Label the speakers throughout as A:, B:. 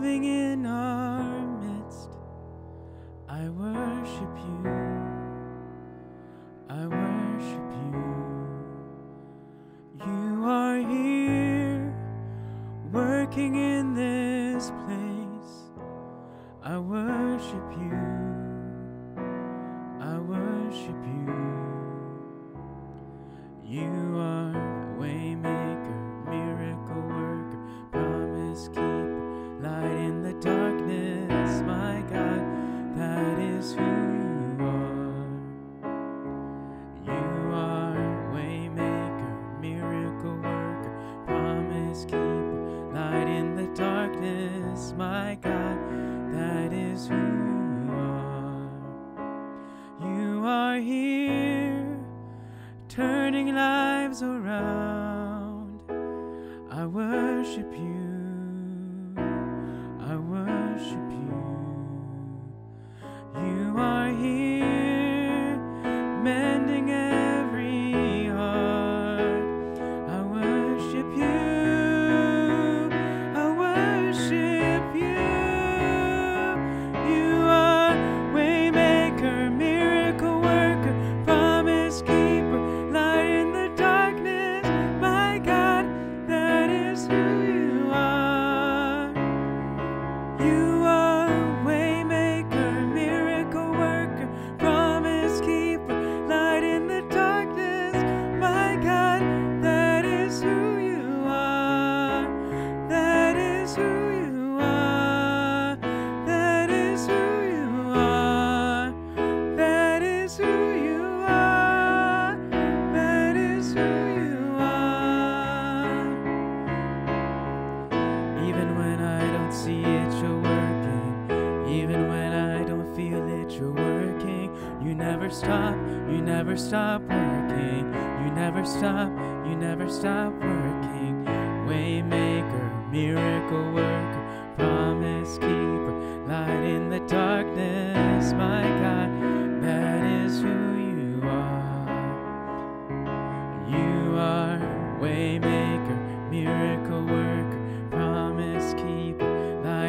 A: working in our midst. I worship you. I worship you. You are here, working in this place. I worship you. I worship you. You are who you are. You are waymaker, miracle worker, promise keeper, light in the darkness, my God, that is who you are. You are here, turning lives around. I worship you. See it, you're working. Even when I don't feel it, you're working. You never stop, you never stop working. You never stop, you never stop working. Waymaker, miracle worker, promise keeper, light in the darkness. My God,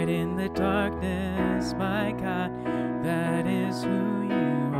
A: light in the darkness. My God, that is who you are.